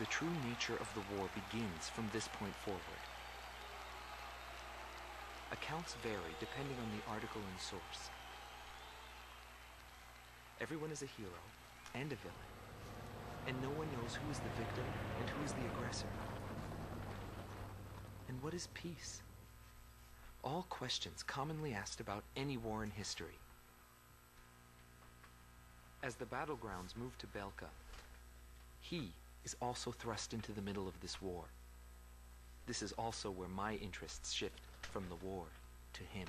the true nature of the war begins from this point forward. Accounts vary depending on the article and source. Everyone is a hero and a villain, and no one knows who is the victim and who is the aggressor. And what is peace? All questions commonly asked about any war in history. As the battlegrounds move to Belka, he is also thrust into the middle of this war. This is also where my interests shift from the war to him.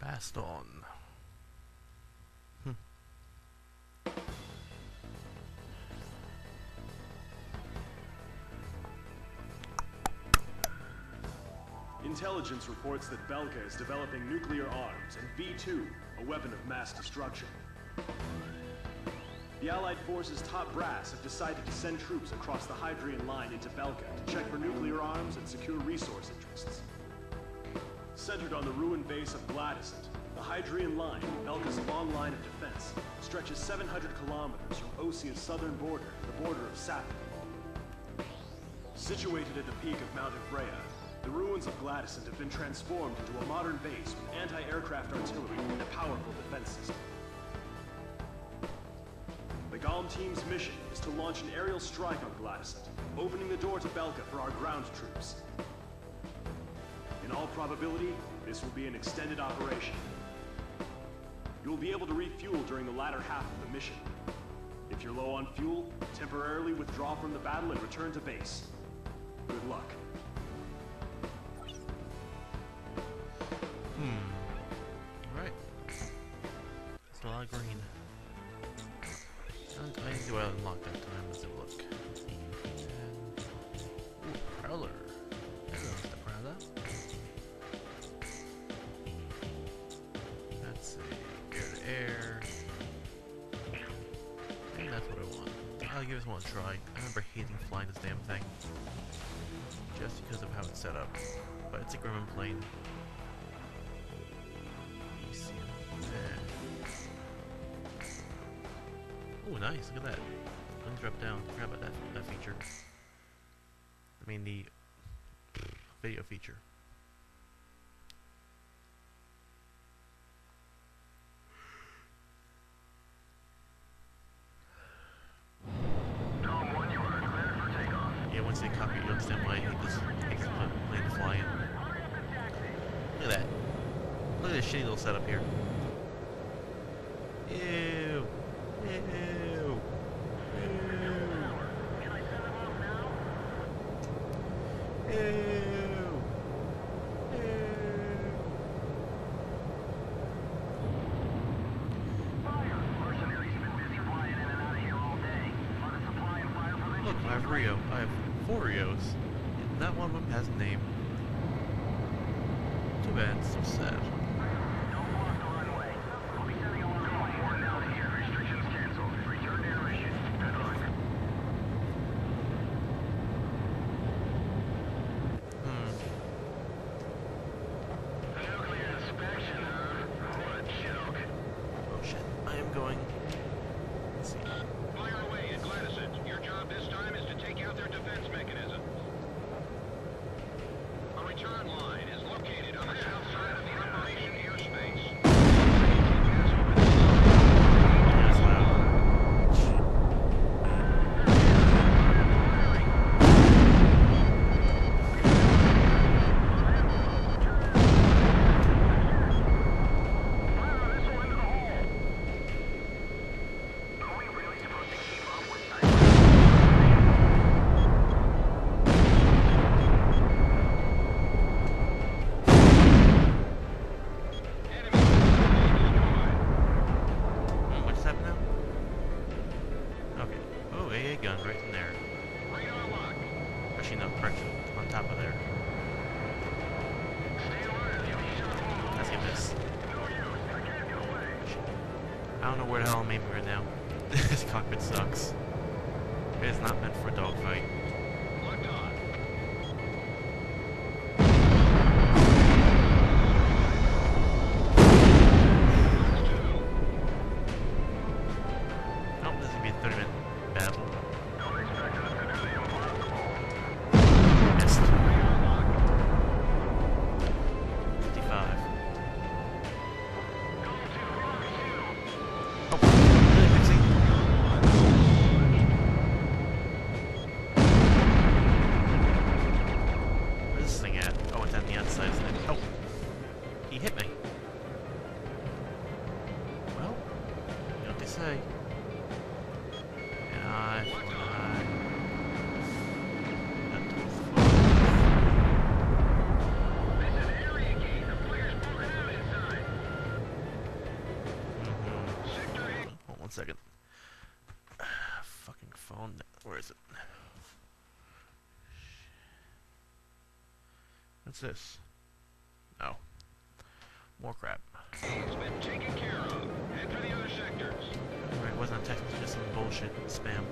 Bastion. Hmm. Intelligence reports that Belka is developing nuclear arms and V2, a weapon of mass destruction. The Allied forces' top brass have decided to send troops across the Hydrian line into Belka to check for nuclear arms and secure resource interests. Centered on the ruined base of Glatisant, the Hydrian line, Belka's long line of defense, stretches 700 kilometers from Osea's southern border to the border of Sapin. Situated at the peak of Mount Evrea, the ruins of Glatisant have been transformed into a modern base with anti-aircraft artillery and a powerful defense system. The GALM team's mission is to launch an aerial strike on Glatisant, opening the door to Belka for our ground troops. In all probability, this will be an extended operation. You will be able to refuel during the latter half of the mission. If you're low on fuel, temporarily withdraw from the battle and return to base. Good luck. Many do I unlock that time? Let's a look. See. Prowler. Let's see. Air air. And that's what I want. I'll give this one a try. I remember hating flying this damn thing. Just because of how it's set up. But it's a Gremlin plane. Oh, nice. Look at that. Wings drop down. Forgot about that, that feature. I mean, the video feature. Yeah, once they copy it, you understand why just takes the plane to fly in. Look at that. Look at this shitty little setup here. Ew. Ew. Ew. Ew. Ew. Look, I have Rio. I have four Rios. And not one of them has a name. Too bad. So sad. Hmm. Oh shit. I am going. Let's see. Fire away at Glatisant. Your job this time is to take out their defense mechanism. A return line is located on the south side of the operation airspace. That's loud. Hmm, what just happened now? Okay. Oh, gun right in there. Actually, no, correction. On top of there. Let's get this. I don't know where the hell I'm aiming right now. this cockpit sucks. It is not meant for a dogfight. Locked on. What's this? No. More crap. He's Alright, wasn't a text, just some bullshit spam.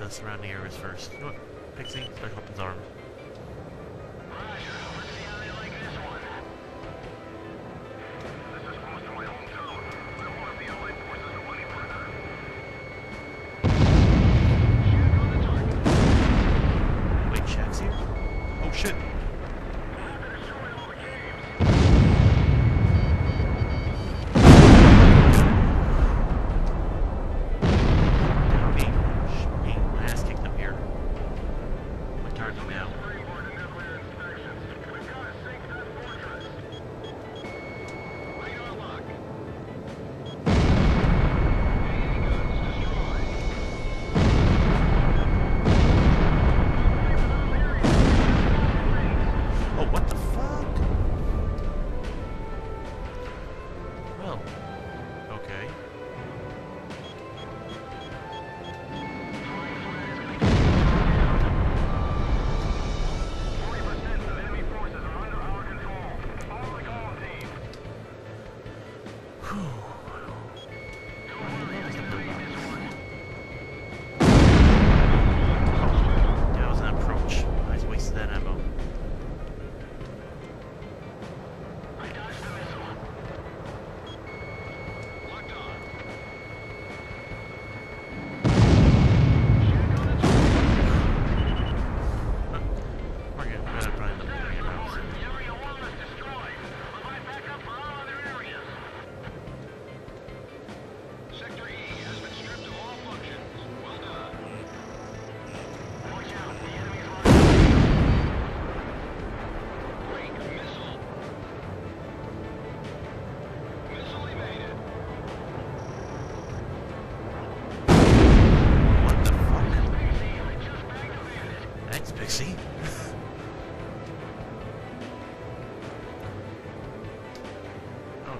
the surrounding areas first. You know what? Pixie, start helping his arm. Cardinal out.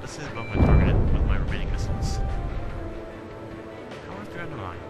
this is above my target with my remaining missiles. How are three out of nine?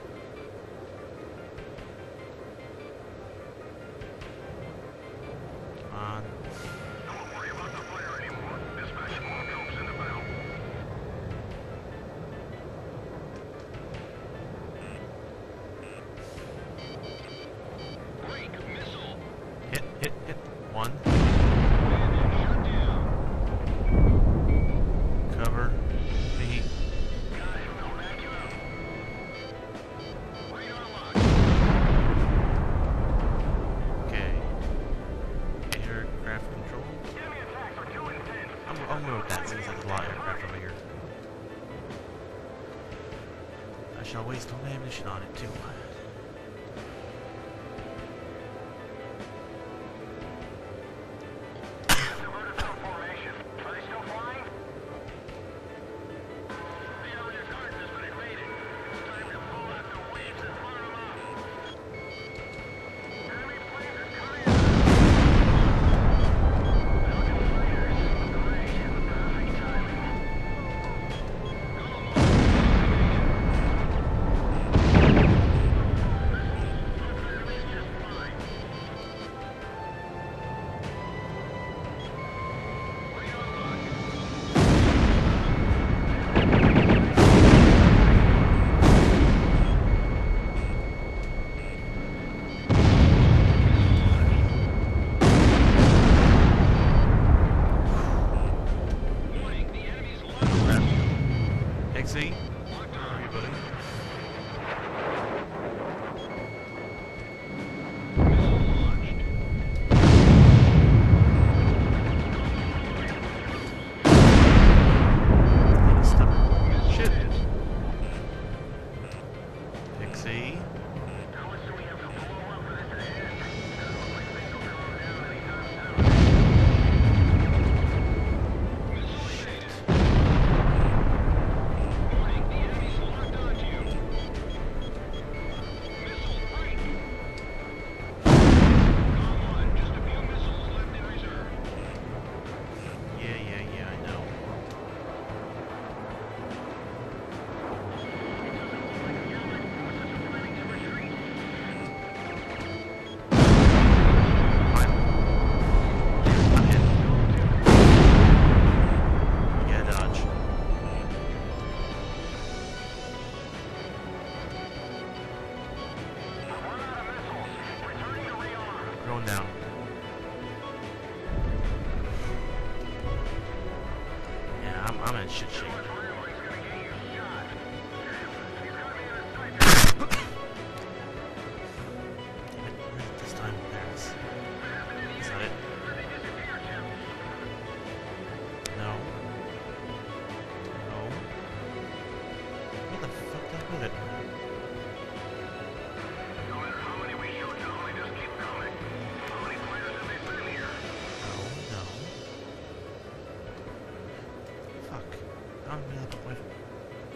and shit shaker.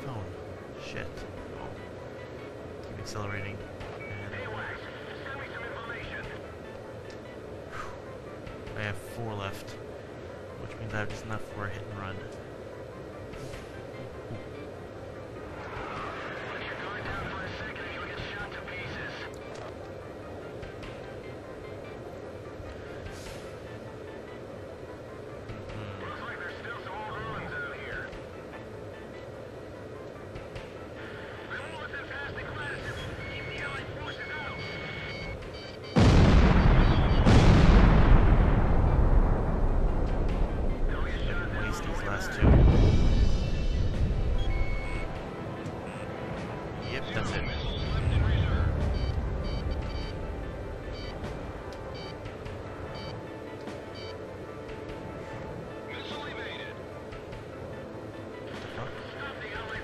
phone? Shit. Oh. Keep accelerating. I have four left, which means I have just enough for a hit and run.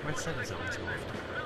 My settings are too often.